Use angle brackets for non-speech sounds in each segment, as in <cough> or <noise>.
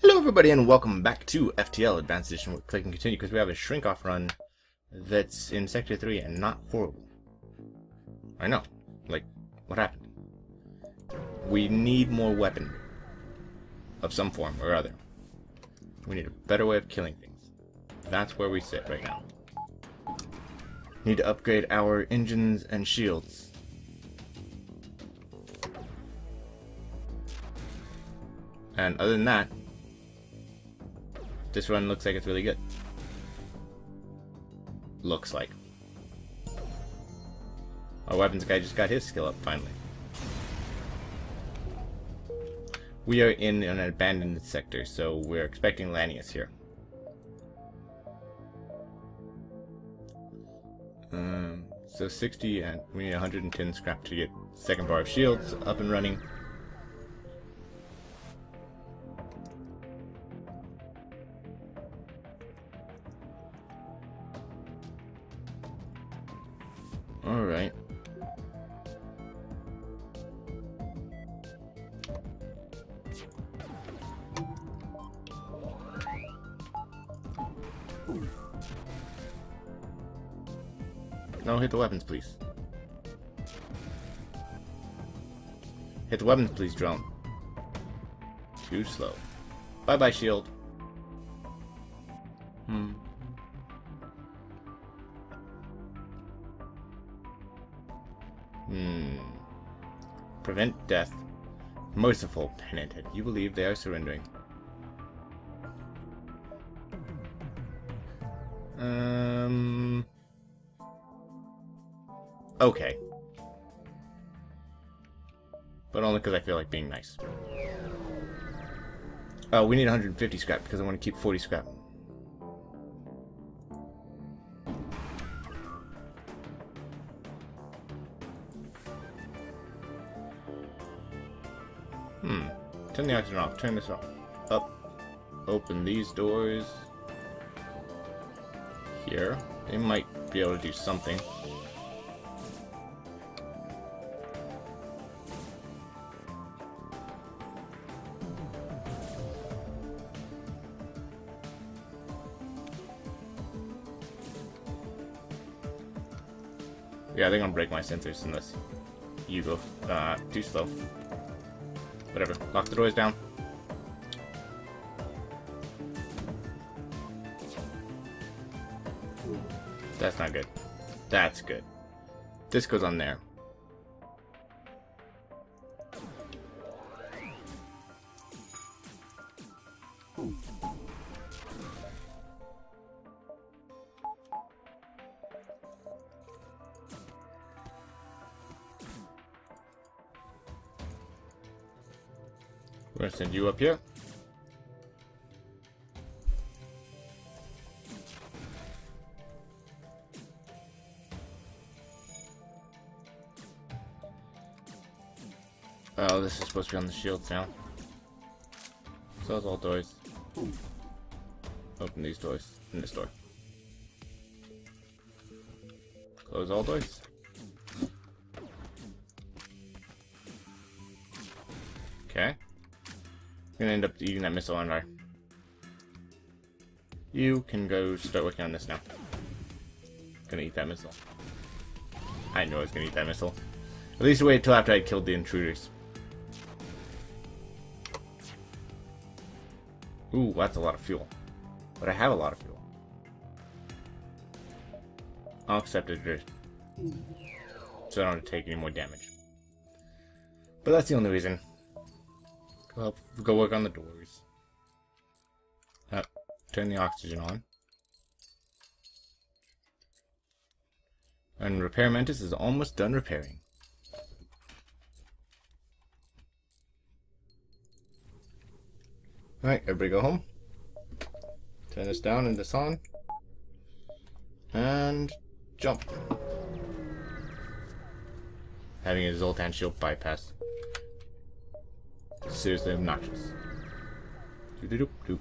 Hello everybody and welcome back to FTL Advanced Edition with Click and Continue because we have a shrink off run that's in Sector 3 and not horrible. I know. Like, what happened? We need more weapon. Of some form or other. We need a better way of killing things. That's where we sit right now. Need to upgrade our engines and shields. And other than that, this run looks like it's really good. Looks like. Our weapons guy just got his skill up finally. We are in an abandoned sector, so we're expecting Lanius here. Um, so 60 and we need 110 scrap to get second bar of shields up and running. Weapons, please. Hit the weapons, please, drone. Too slow. Bye-bye, shield. Hmm. Hmm. Prevent death. Merciful penitent. You believe they are surrendering. Um. Okay. But only because I feel like being nice. Oh, we need 150 scrap because I want to keep 40 scrap. Hmm. Turn the oxygen off. Turn this off. Up. Open these doors. Here. They might be able to do something. Yeah, they're gonna break my sensors unless you go uh, too slow. Whatever. Lock the doors down. That's not good. That's good. This goes on there. You up here. Oh, this is supposed to be on the shields now. So it's all doors. Open these doors. In this door. Close all doors. Gonna end up using that missile on our. You can go start working on this now. Gonna eat that missile. I know I was gonna eat that missile. At least wait until after I killed the intruders. Ooh, that's a lot of fuel. But I have a lot of fuel. I'll accept it so I don't take any more damage. But that's the only reason. Go, work on the doors. Uh, turn the oxygen on. And Repair Mantis is almost done repairing. Alright, everybody go home. Turn this down and this on. And jump. Having a Zoltan shield bypass. Seriously obnoxious. Doo -doo -doo.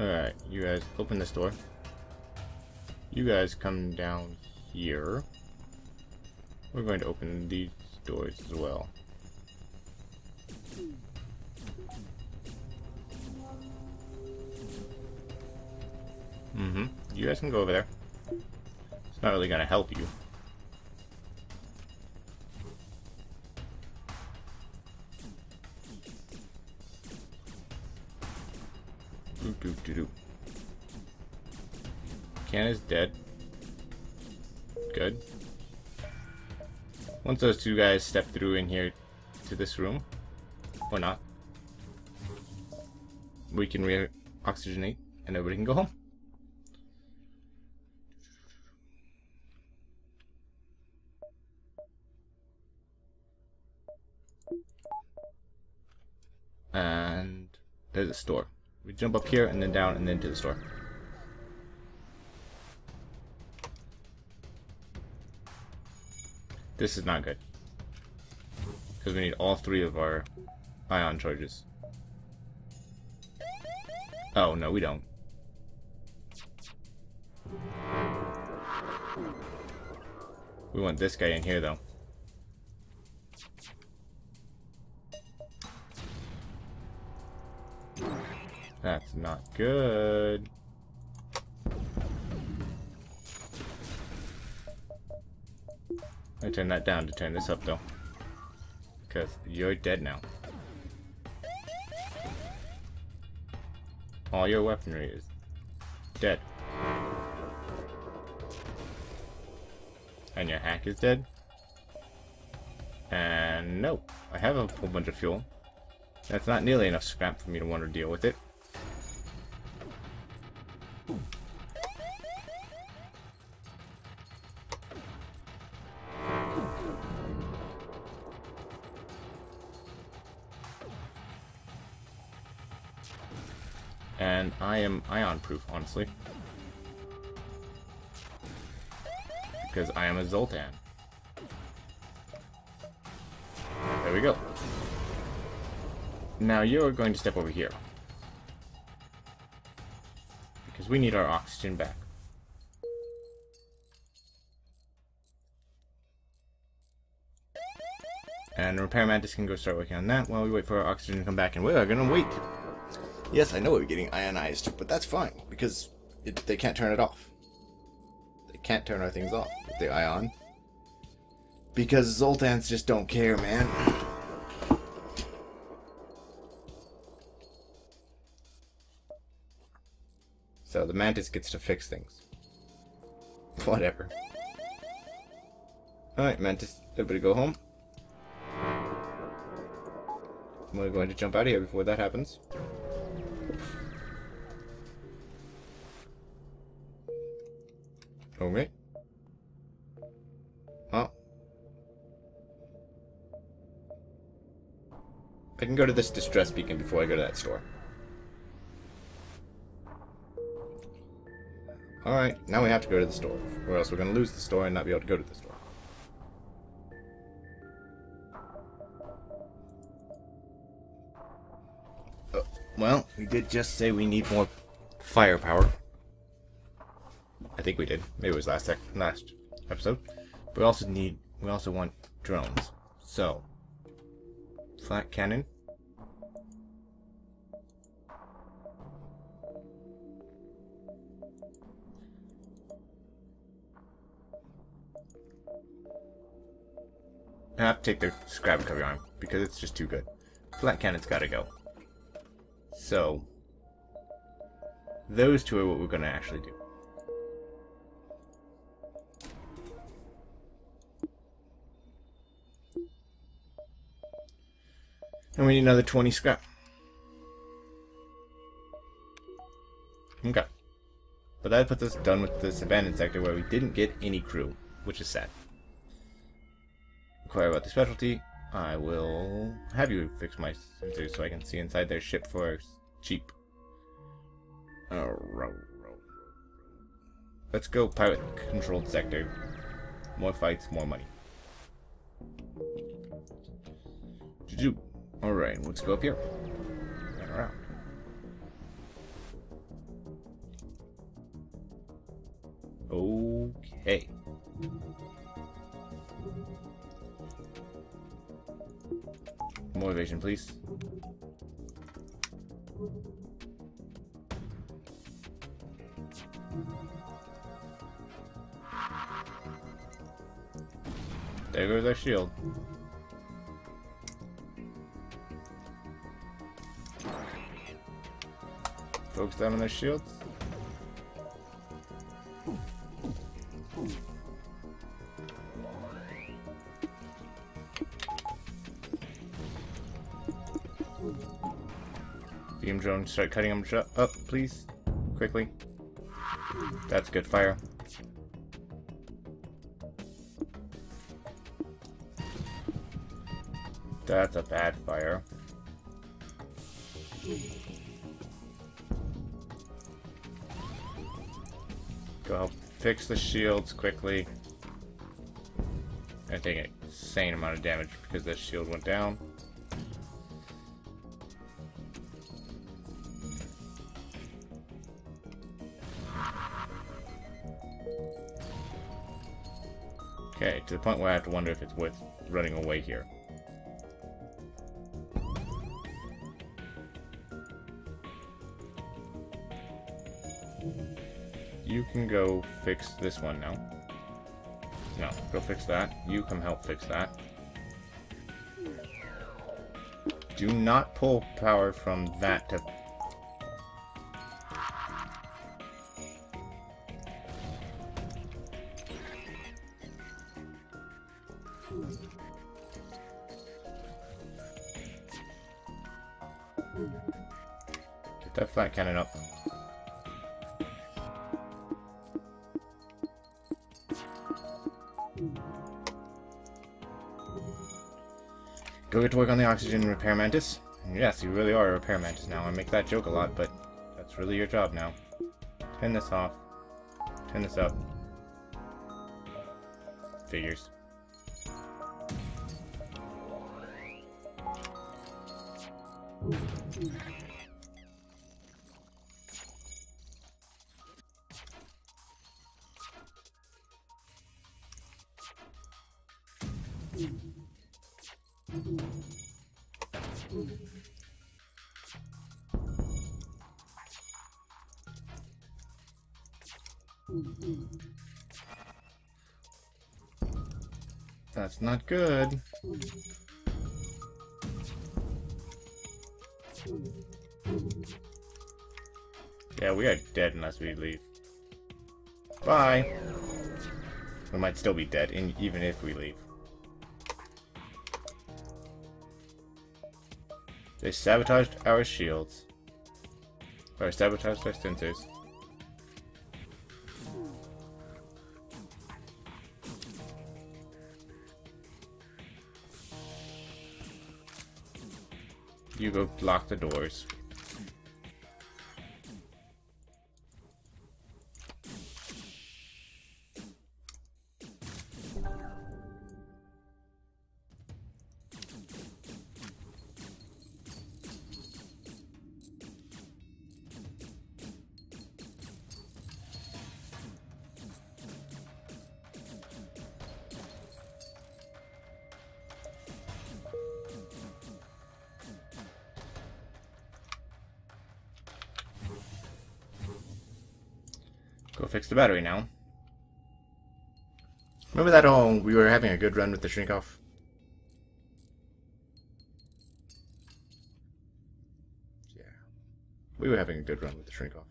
Alright, you guys open this door. You guys come down here. We're going to open these doors as well. Mm-hmm. You guys can go over there. It's not really to help you. Can is dead. Good. Once those two guys step through in here to this room, or not, we can re-oxygenate and everybody can go home. And a store. We jump up here and then down and then to the store. This is not good. Because we need all three of our ion charges. Oh, no, we don't. We want this guy in here, though. That's not good. I turn that down to turn this up though. Because you're dead now. All your weaponry is dead. And your hack is dead. And no, I have a whole bunch of fuel. That's not nearly enough scrap for me to want to deal with it. Proof, honestly. Because I am a Zoltan. There we go. Now you're going to step over here. Because we need our oxygen back. And Repair Mantis can go start working on that while we wait for our oxygen to come back, and we are gonna wait. Yes, I know we're getting ionized, but that's fine, because it, they can't turn it off. They can't turn our things off with the ion. Because Zoltans just don't care, man. So the Mantis gets to fix things. Whatever. Alright, Mantis, everybody go home. We're going to jump out of here before that happens. Okay. Well. I can go to this distress beacon before I go to that store. Alright, now we have to go to the store, or else we're going to lose the store and not be able to go to the store. Uh, well, we did just say we need more firepower. I think we did. Maybe it was last last episode. But we also need we also want drones. So flat cannon. I have to take the scrap recovery arm because it's just too good. Flat cannon's gotta go. So those two are what we're gonna actually do. And we need another 20 scrap. Okay. But that puts us done with this abandoned sector where we didn't get any crew, which is sad. Inquire about the specialty. I will have you fix my sensors so I can see inside their ship for cheap. Oh, Let's go pirate controlled sector. More fights, more money. Juju. Alright, let's go up here. And around. hey. More evasion, please. There goes our shield. Focus down on their shields. Beam drone, start cutting them up, please. Quickly. That's good fire. That's a bad fire. Help fix the shields quickly. I take an insane amount of damage because the shield went down. Okay, to the point where I have to wonder if it's worth running away here. You can go fix this one now. No, go fix that. You come help fix that. Do not pull power from that to... Get that flat cannon up. Go get to work on the oxygen repair mantis. Yes, you really are a repair mantis now. I make that joke a lot, but that's really your job now. Turn this off. Turn this up. Figures. Not good. Yeah, we are dead unless we leave. Bye! We might still be dead, in, even if we leave. They sabotaged our shields. Or sabotaged our sensors. You go lock the doors. Go fix the battery now. Remember that all we were having a good run with the shrink off? Yeah. We were having a good run with the shrink off.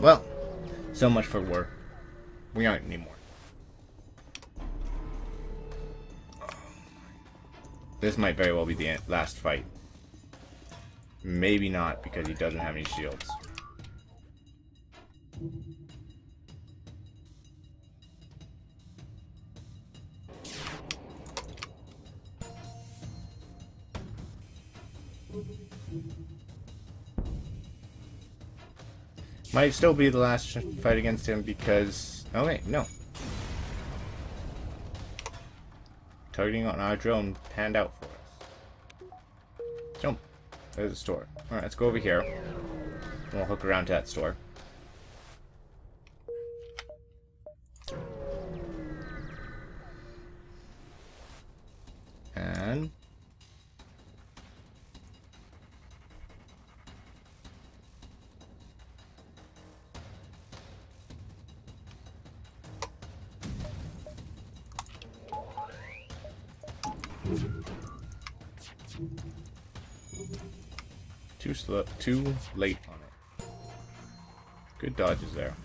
Well, so much for war. We aren't anymore. This might very well be the last fight. Maybe not, because he doesn't have any shields. Might still be the last fight against him because... Oh wait, no. targeting on our drone panned out for us. Jump. There's a store. Alright, let's go over here. And we'll hook around to that store. Too slow, too late on it. Good dodges there.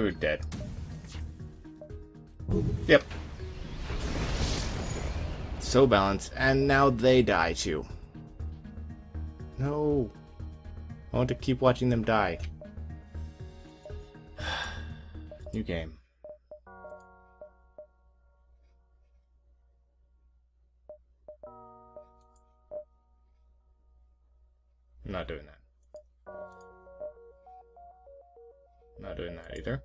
Were dead. Yep. So balanced, and now they die too. No. I want to keep watching them die. <sighs> New game. I'm not doing that. Not doing that either.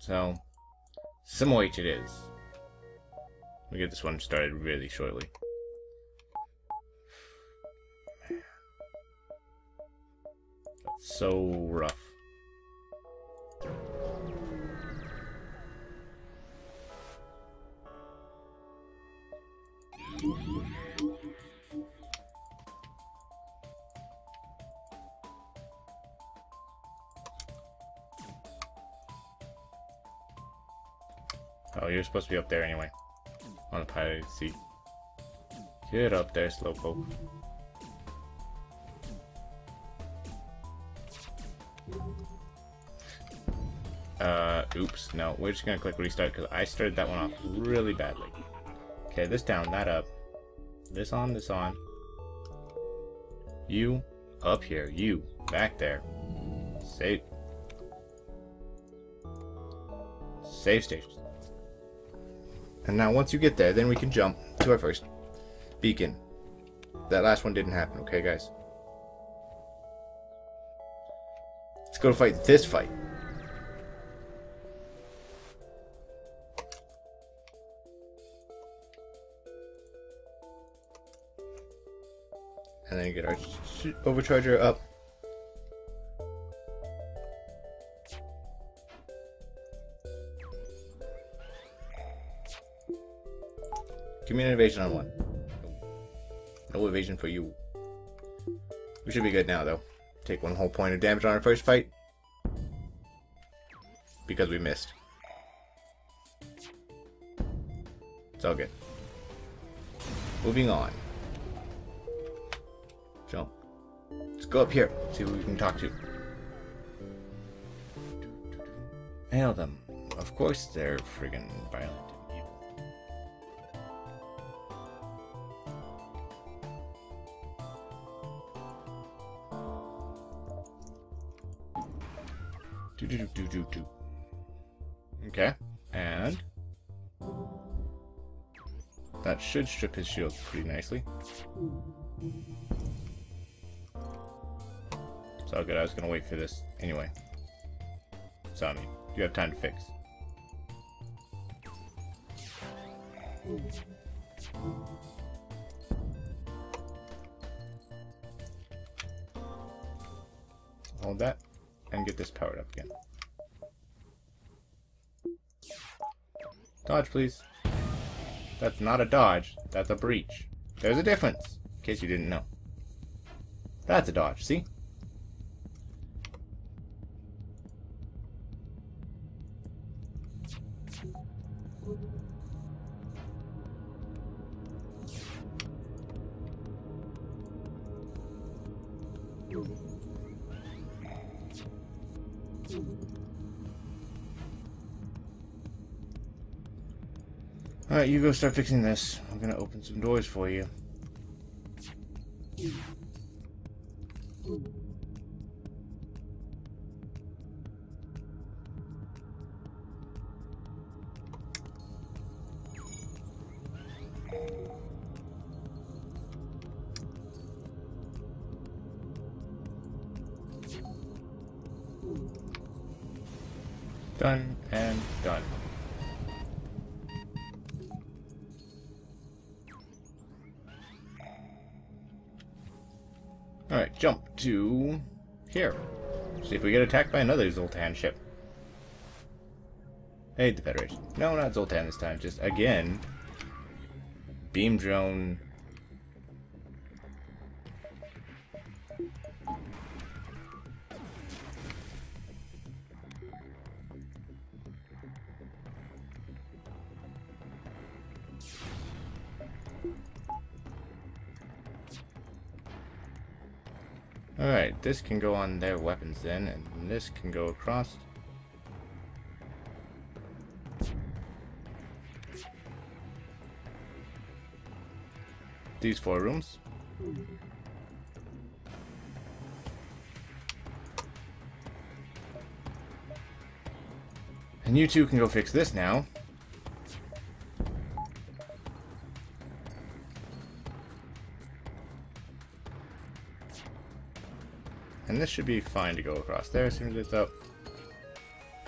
So, Simoit it is. We get this one started really shortly. That's so rough. Supposed to be up there anyway. On the pilot seat. Get up there, slowpoke. Uh, oops. No, we're just gonna click restart because I started that one off really badly. Okay, this down, that up. This on, this on. You, up here. You, back there. Save. Save station. And now once you get there, then we can jump to our first beacon. That last one didn't happen, okay guys? Let's go to fight this fight. And then get our overcharger up. Give me an evasion on one. No evasion for you. We should be good now, though. Take one whole point of damage on our first fight. Because we missed. It's all good. Moving on. Jump. Let's go up here. See who we can talk to. Hail them. Of course they're friggin' violent. Should strip his shield pretty nicely. It's all good. I was gonna wait for this anyway. So I mean, you have time to fix. Hold that, and get this powered up again. Dodge, please. That's not a dodge. That's a breach. There's a difference, in case you didn't know. That's a dodge, see? Alright, you go start fixing this. I'm gonna open some doors for you. To here. See if we get attacked by another Zoltan ship. Hey, the Federation. No, not Zoltan this time. Just, again, beam drone. This can go on their weapons then, and this can go across. These four rooms. And you two can go fix this now. And this should be fine to go across there as soon as it's up.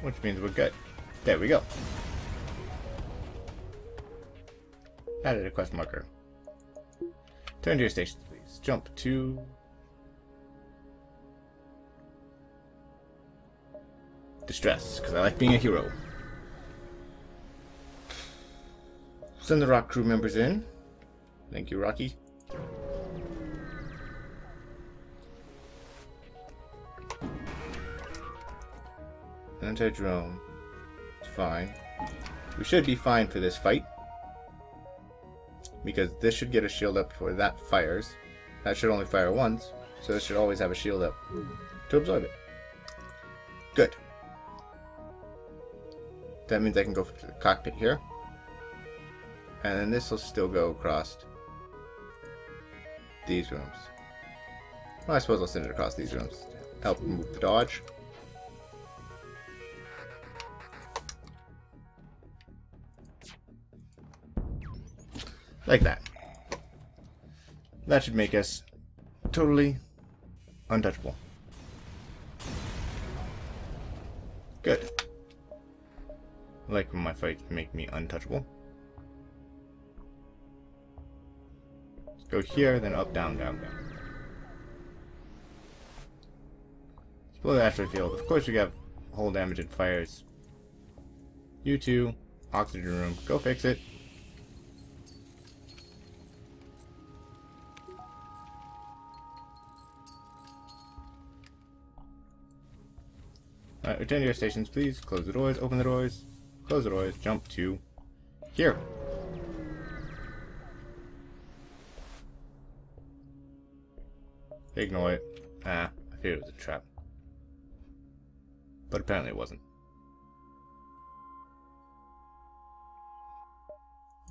Which means we're good. There we go. Added a quest marker. Turn to your stations, please. Jump to... Distress, because I like being a hero. Send the rock crew members in. Thank you, Rocky. Anti-drone. It's fine. We should be fine for this fight. Because this should get a shield up before that fires. That should only fire once, so this should always have a shield up to absorb it. Good. That means I can go to the cockpit here. And then this will still go across these rooms. Well, I suppose I'll send it across these rooms. To help move the dodge. Like that. That should make us totally untouchable. Good. Like my fights make me untouchable. Let's go here, then up, down, down, down. Explode the asteroid field. Of course we got hull damage and fires. You two, oxygen room, go fix it. Alright, return to your stations, please. Close the doors, open the doors, close the doors, jump to here. Ignore it. Ah, I feared it was a trap. But apparently it wasn't.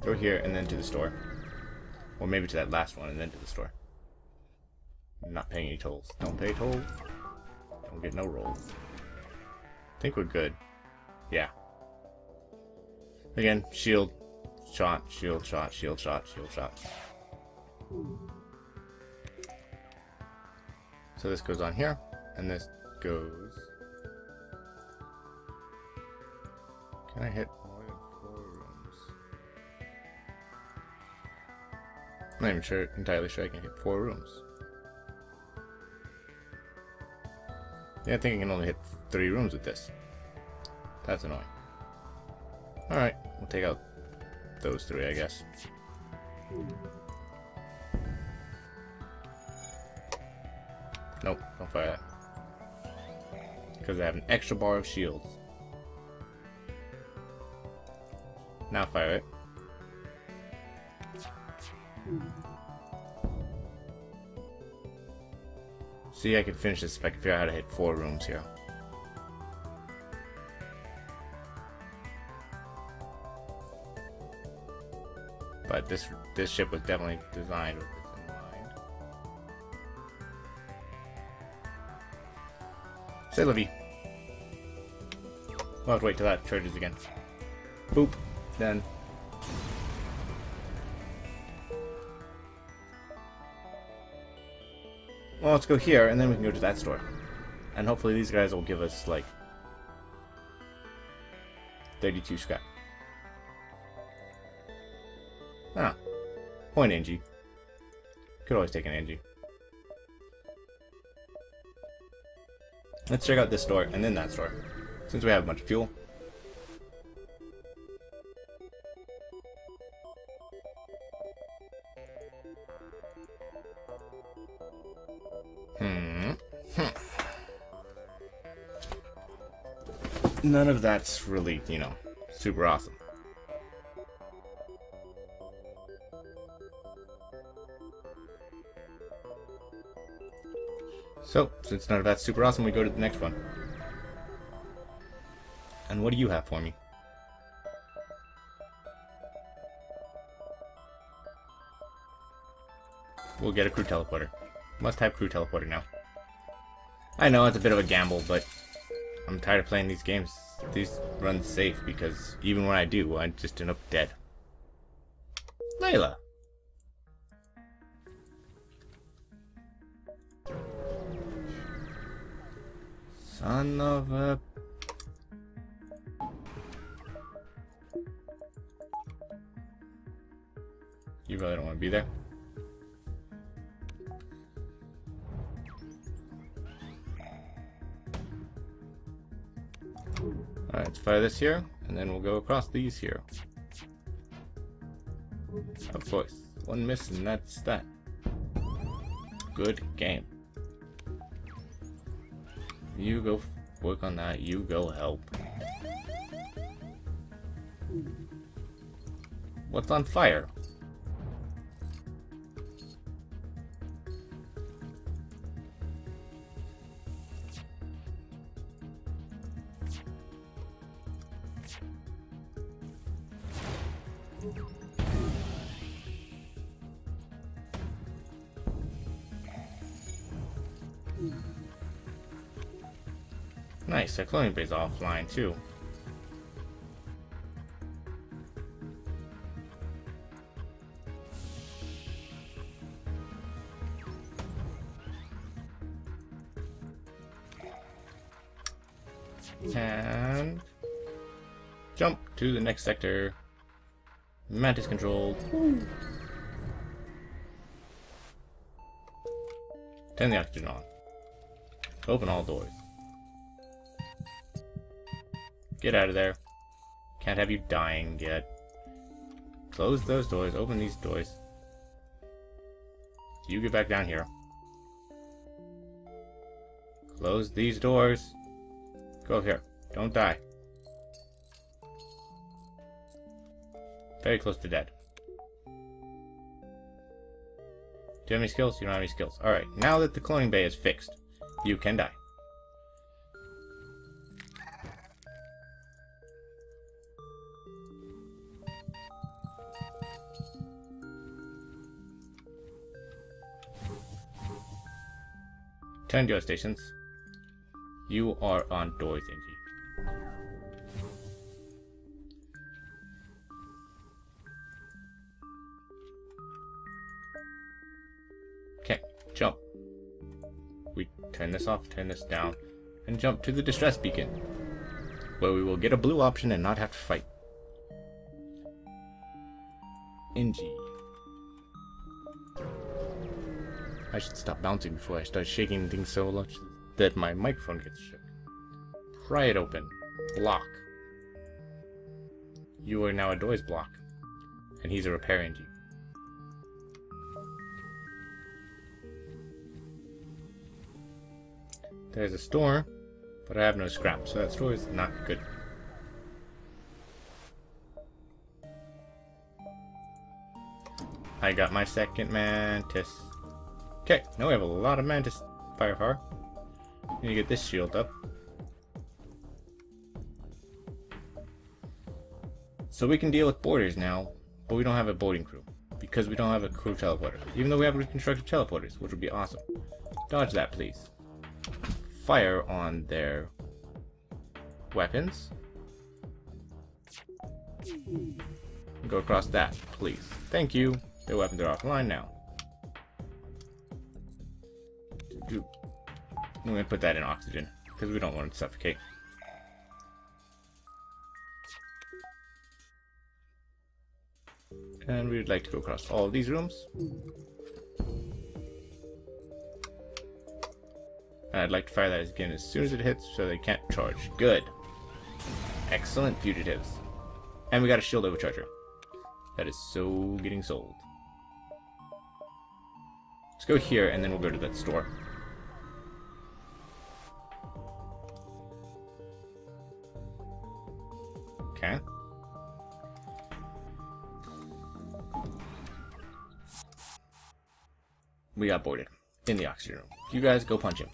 Go here and then to the store. Or maybe to that last one and then to the store. I'm not paying any tolls. Don't pay tolls. Don't get no rolls. I think we're good. Yeah. Again, shield, shot, shield, shot, shield, shot, shield, shot. So this goes on here, and this goes... Can I hit more than four rooms? I'm not even sure, entirely sure I can hit four rooms. Yeah, I think I can only hit three rooms with this. That's annoying. Alright, we'll take out those three, I guess. Nope, don't fire that. Because I have an extra bar of shields. Now fire it. See, I can finish this if I can figure out how to hit four rooms here. But this this ship was definitely designed with this in mind. Say Livy. We'll have to wait till that charges again. Boop. Done. Well, let's go here, and then we can go to that store. And hopefully these guys will give us, like, 32 scrap. Point Angie. Could always take an Angie. Let's check out this store, and then that store. Since we have a bunch of fuel. Hmm. <laughs> None of that's really, you know, super awesome. So, since none of that's super awesome, we go to the next one. And what do you have for me? We'll get a crew teleporter. Must have crew teleporter now. I know it's a bit of a gamble, but I'm tired of playing these games. These run safe because even when I do, I just end up dead. Layla! Son of a... You really don't want to be there? Alright, let's fire this here, and then we'll go across these here. Of course. One miss and that's that. Good game. You go work on that, you go help. What's on fire? Nice, the cloning base offline too. And jump to the next sector. Mantis controlled. Turn the oxygen on. Open all doors. Get out of there. Can't have you dying yet. Close those doors. Open these doors. You get back down here. Close these doors. Go here. Don't die. Very close to dead. Do you have any skills? You don't have any skills. Alright, now that the cloning bay is fixed, you can die. Turn your stations. You are on doors, Angie. Okay, jump. We turn this off, turn this down, and jump to the distress beacon, where we will get a blue option and not have to fight. Angie. I should stop bouncing before I start shaking things so much that my microphone gets shook. Pry it open. Block. You are now a Doy's block. And he's a repair engine. There's a store, but I have no scrap, so that store is not good. I got my second mantis. Okay, now we have a lot of mantis firepower. Need to get this shield up. So we can deal with boarders now, but we don't have a boarding crew. Because we don't have a crew teleporter. Even though we have reconstructed teleporters, which would be awesome. Dodge that, please fire on their weapons. Go across that, please. Thank you. Their weapons are offline now. Going to put that in oxygen, because we don't want it to suffocate. And we'd like to go across all of these rooms. I'd like to fire that again as soon as it hits so they can't charge. Good. Excellent fugitives. And we got a shield overcharger. That is so getting sold. Let's go here and then we'll go to that store. We got boarded in the oxygen room. You guys go punch him.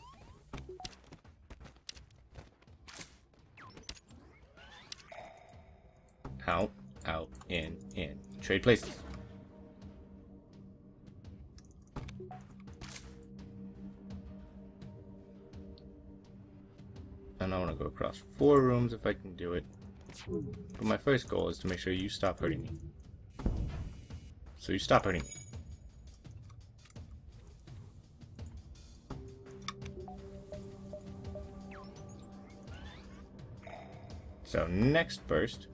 Out, out, in, in. Trade places. And I want to go across four rooms if I can do it. But my first goal is to make sure you stop hurting me. So you stop hurting me. So next burst,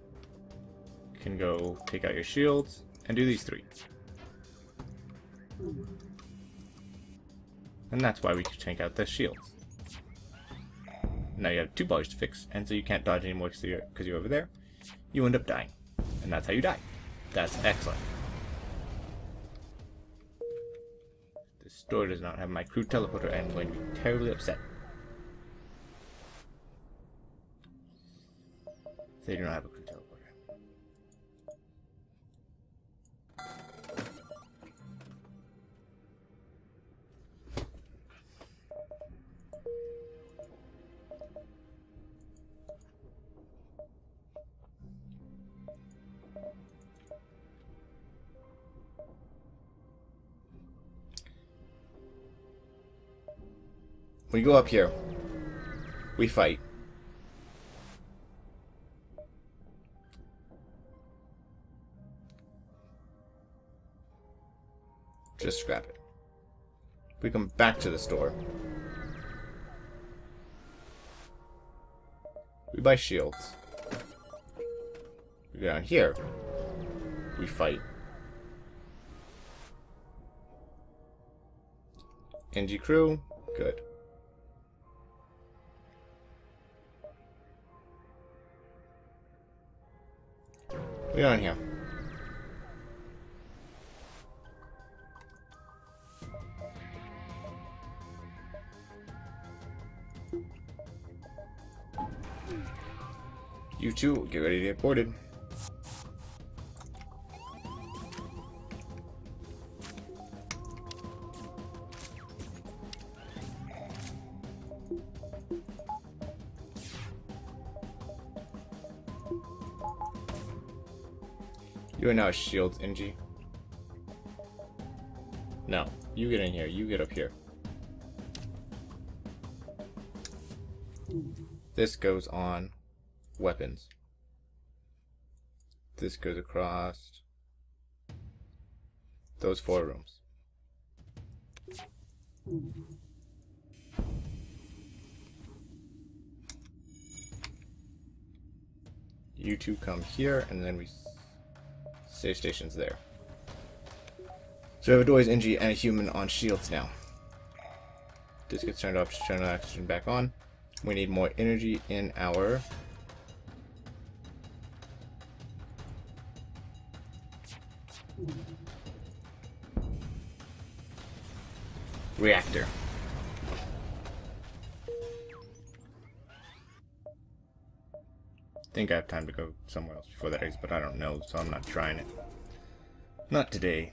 can go take out your shields and do these three. And that's why we can take out the shields. Now you have two bars to fix, and so you can't dodge anymore because you're, you're over there. You end up dying. And that's how you die. That's excellent. This store does not have my crew teleporter, I'm going to be terribly upset. They do not have a crew teleporter. We go up here. We fight. Scrap it. We come back to the store. We buy shields. We go down here. We fight. Engi crew, good. We are on here. You two, get ready to get boarded. You are now shields, Engi. No, you get in here. You get up here. This goes on weapons. This goes across those four rooms. You two come here, and then we save stations there. So we have a Doy's Engi and a human on shields now. this gets turned off to turn the oxygen back on. We need more energy in our reactor. think I have time to go somewhere else before that exit, but I don't know, so I'm not trying it. Not today.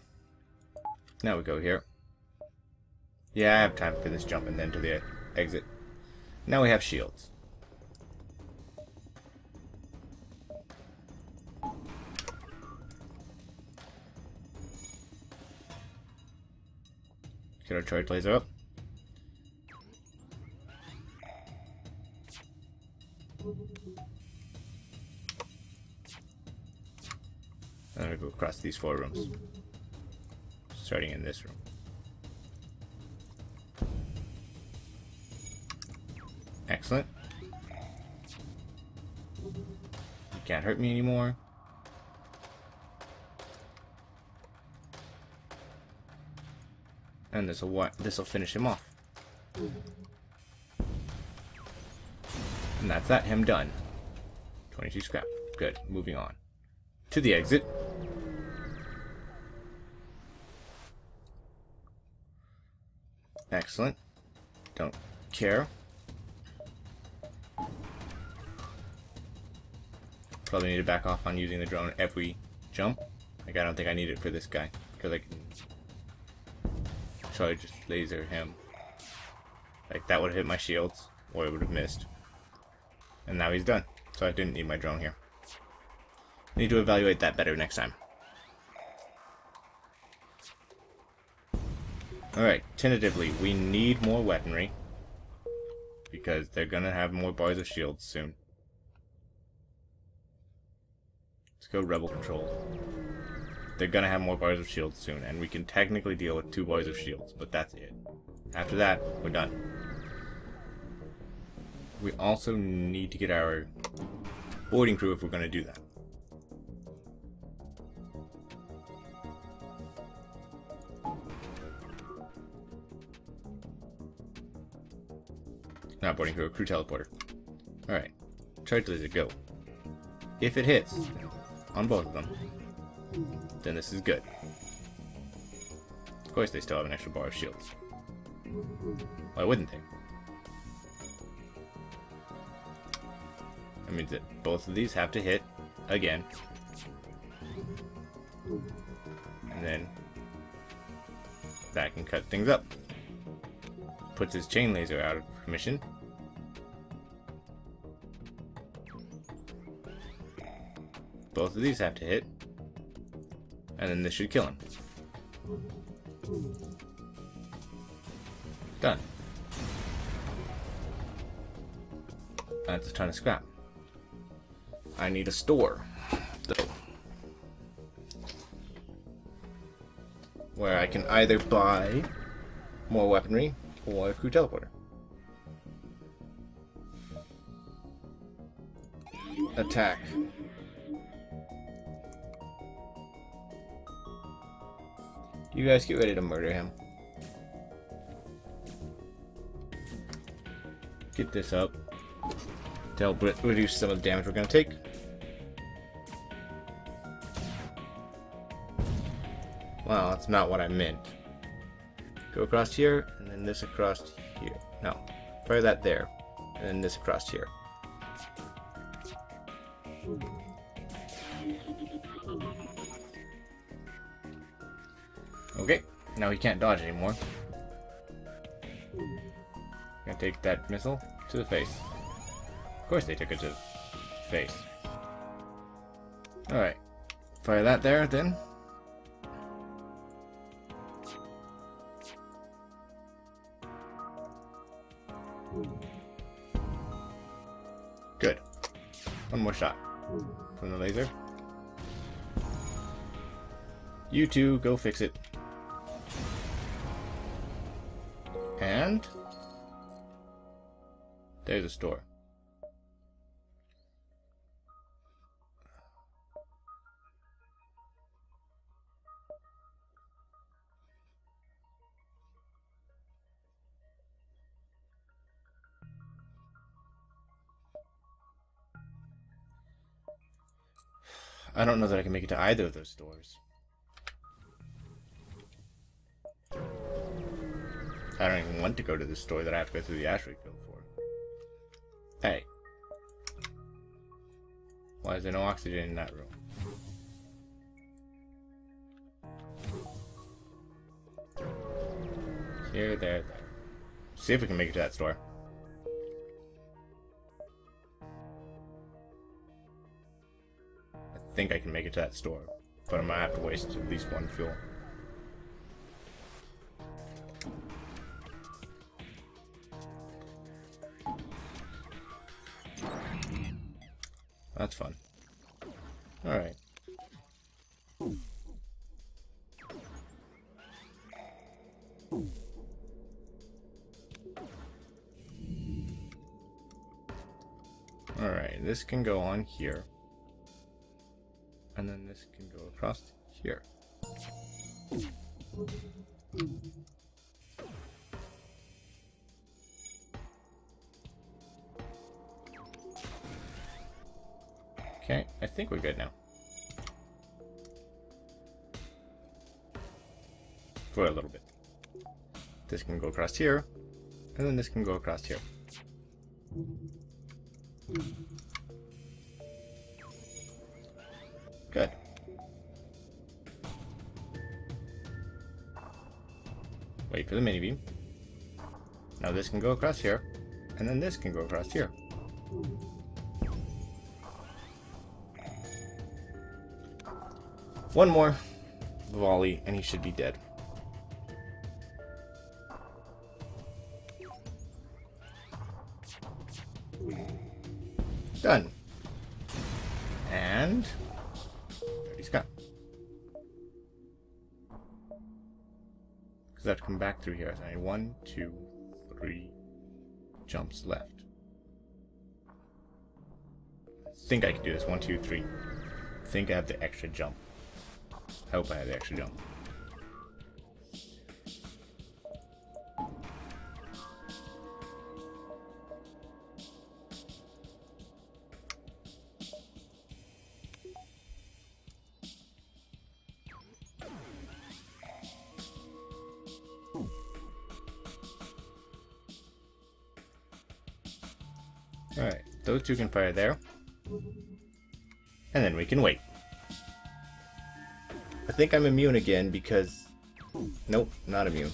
Now we go here. Yeah, I have time for this jump and then to the exit. Now we have shields. Get our charge laser up. I'm gonna go across these four rooms. Starting in this room. Excellent. You can't hurt me anymore. And this will this will finish him off. And that's that. Him done. 22 scrap. Good. Moving on. To the exit. Excellent. Don't care. Probably need to back off on using the drone every jump. Like, I don't think I need it for this guy. Because I can... Probably just laser him. Like, that would have hit my shields. Or it would have missed. And now he's done. So I didn't need my drone here. Need to evaluate that better next time. Alright, tentatively, we need more weaponry. Because they're gonna have more bars of shields soon. Let's go rebel control. They're gonna have more bars of shields soon, and we can technically deal with two bars of shields, but that's it. After that, we're done. We also need to get our boarding crew if we're gonna do that. Not boarding crew, crew teleporter. Alright. Charge laser, go. If it hits on both of them, then this is good. Of course they still have an extra bar of shields. Why wouldn't they? That means that both of these have to hit again. And then that can cut things up. Puts his chain laser out of commission. Both of these have to hit. And then this should kill him. Done. That's a ton of scrap. I need a store. Where I can either buy more weaponry or a crew teleporter. Attack. You guys get ready to murder him. Get this up. To help reduce some of the damage we're to take. Wow, that's not what I meant. Go across here, and then this across here. No, fire that there, and then this across here. Now he can't dodge anymore. Gonna take that missile to the face. Of course they took it to the face. Alright. Fire that there, then. Good. One more shot from the laser. You two, go fix it. And there's a store. I don't know that I can make it to either of those stores. I don't even want to go to the store that I have to go through the asteroid field for. Hey. Why is there no oxygen in that room? Here, there, there. See if we can make it to that store. I think I can make it to that store, but I'm gonna have to waste at least one fuel. That's fun. Alright. Alright, this can go on here. And then this can go across here. I think we're good now. For a little bit. This can go across here, and then this can go across here. Good. Wait for the mini beam. Now this can go across here, and then this can go across here. One more volley, and he should be dead. Done. And... He's gone. Because I have to come back through here. So I need one, two, three jumps left. I think I can do this. One, two, three. I think I have the extra jump. I hope I extra jump. Alright, those two can fire there. And then we can wait. I think I'm immune again because... Nope, not immune.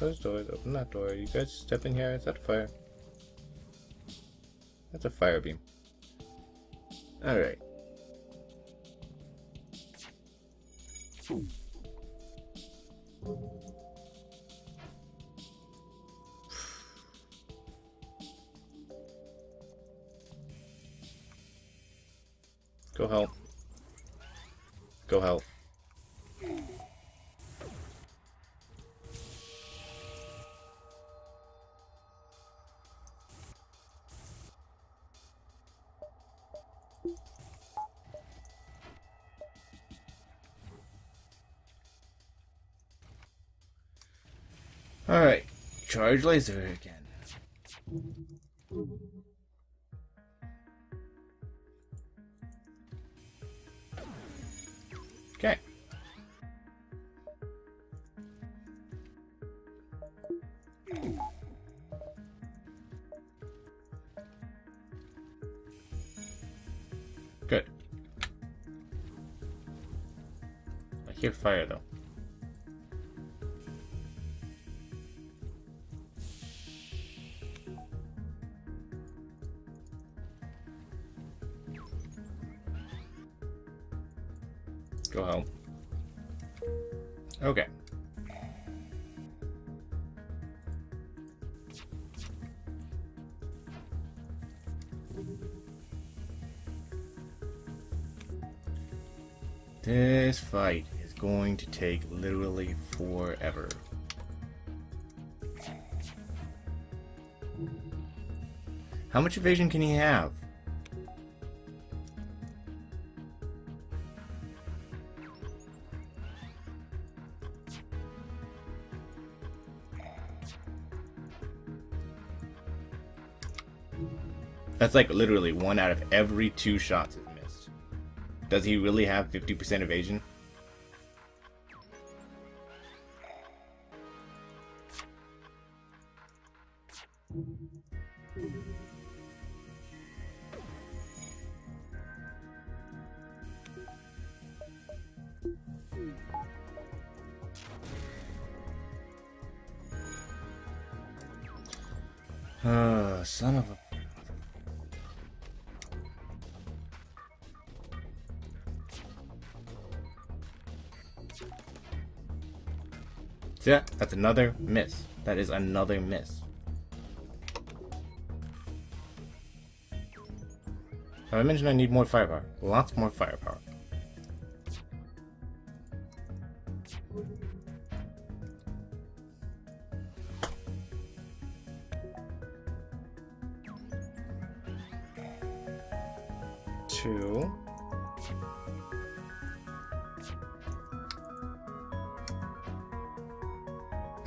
Those doors, open that door. You guys step in here, is that a fire? That's a fire beam. Alright. Go help. Go help. Alright, charge laser again. Fire though. How much evasion can he have? That's like literally one out of every two shots is missed. Does he really have 50% evasion? See that? That's another miss. That is another miss. Have I mentioned I need more firepower? Lots more firepower.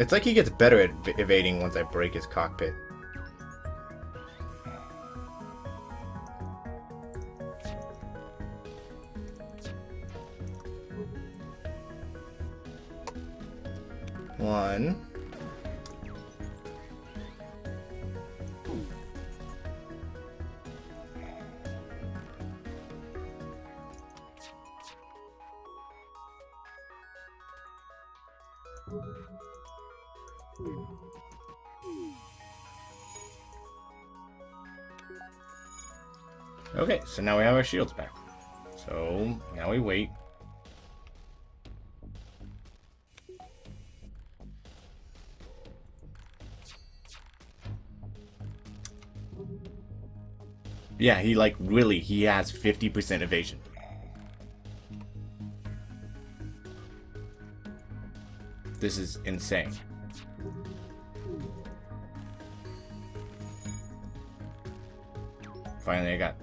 It's like he gets better at ev- evading once I break his cockpit. So now we have our shields back. So now we wait. Yeah, he like really he has 50% evasion. This is insane. Finally I got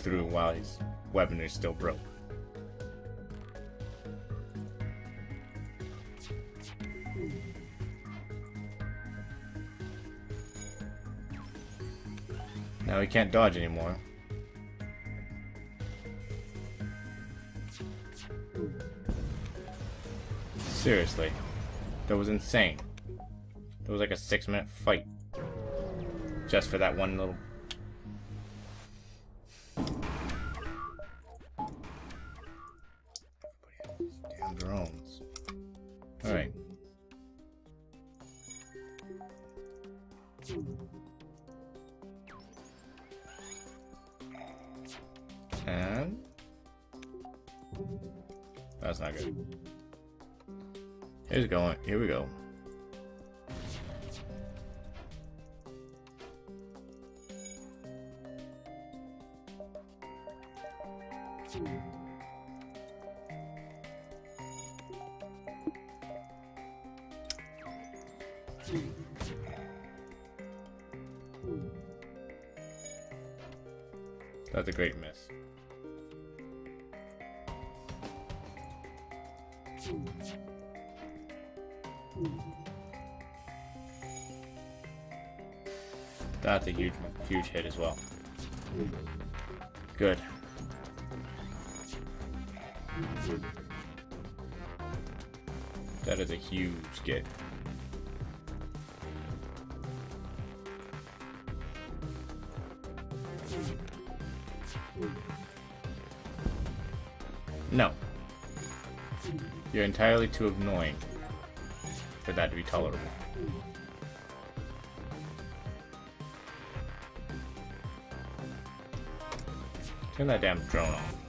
through while his weapon is still broke. Now he can't dodge anymore. Seriously. That was insane. That was like a six minute fight. Just for that one little is a huge get. No. You're entirely too annoying for that to be tolerable. Turn that damn drone off.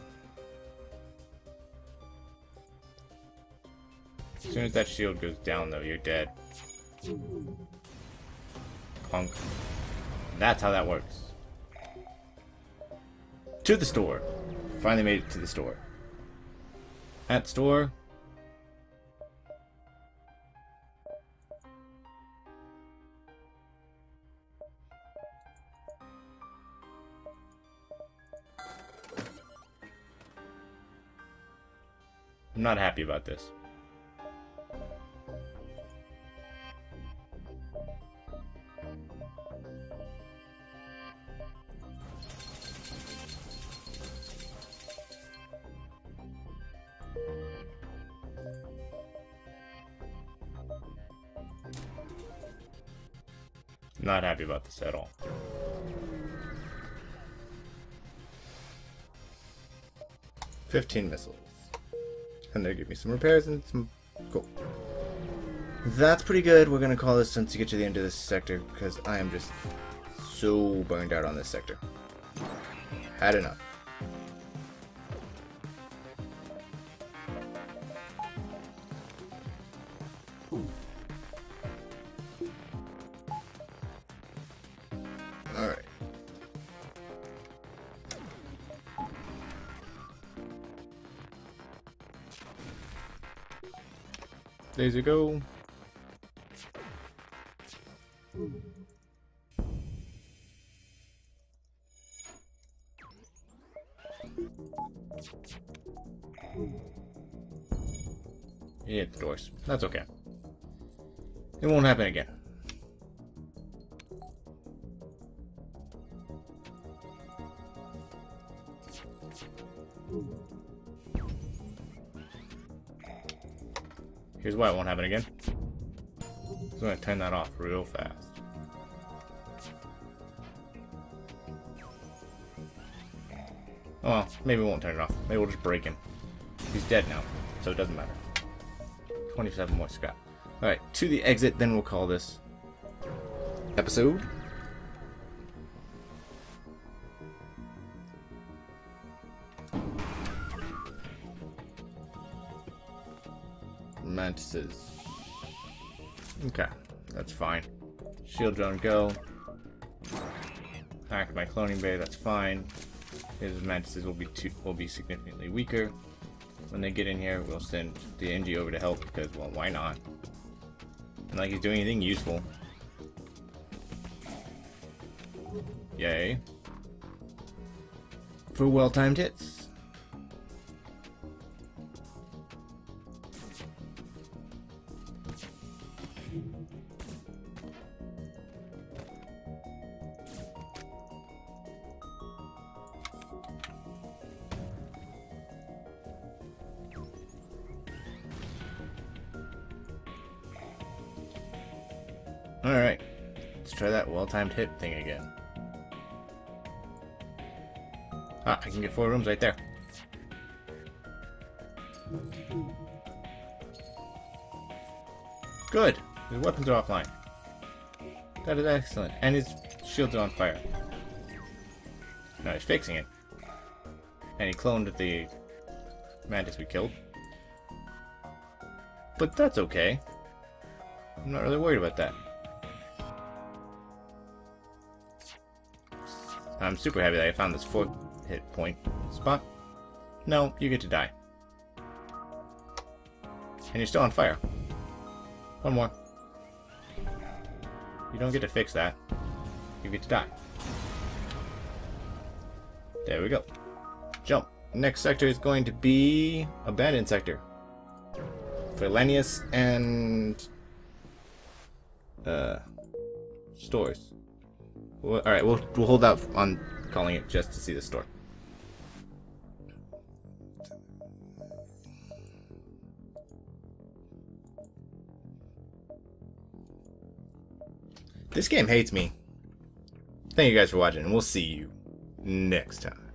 As soon as that shield goes down, though, you're dead. Punk. That's how that works. To the store. Finally made it to the store. At store. I'm not happy about this. At all. Fifteen missiles. And they give me some repairs and some... Cool. That's pretty good. We're going to call this since you get to the end of this sector, because I am just so burned out on this sector. Had enough. Alright. There you go. He hit the doors. That's okay. It won't happen again. Why it won't happen again. I'm gonna turn that off real fast. Oh well, maybe we won't turn it off. Maybe we'll just break him. He's dead now, so it doesn't matter. 27 more scrap. Alright, to the exit, then we'll call this episode. Mantises. Okay, that's fine. Shield drone go. Hack my cloning bay, that's fine. His mantises will be too, will be significantly weaker. When they get in here, we'll send the Engi over to help because, well, why not? And like he's doing anything useful. Yay. For well-timed hits. Let's try that well-timed hit thing again. Ah, I can get four rooms right there. Good! His weapons are offline. That is excellent. And his shields are on fire. No, he's fixing it. And he cloned the mantis we killed. But that's okay. I'm not really worried about that. I'm super happy that I found this 4 hit point spot. No, you get to die. And you're still on fire. One more. You don't get to fix that. You get to die. There we go. Jump. Next sector is going to be Abandoned Sector. For Lanius and... Uh... Stores. Well, all right, we'll we'll hold out on calling it just to see the store. This game hates me. Thank you guys for watching, and we'll see you next time.